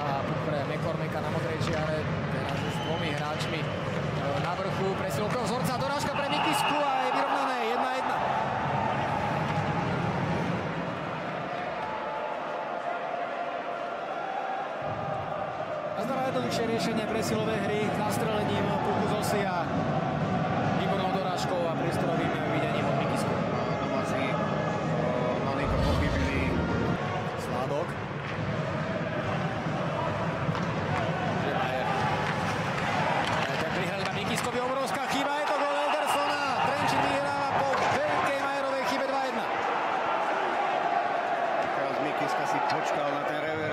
zásaha pre McCormicka na modrej čiare. Teraz už s dvomi hráčmi e, na vrchu presilkou vzorca. Dorážka pre Mikisku a je vyrovnané 1-1. A znova jednoduchšie riešenie presilové hry s nastrelením puku z osia. հասկացի փոչ կա լատերևը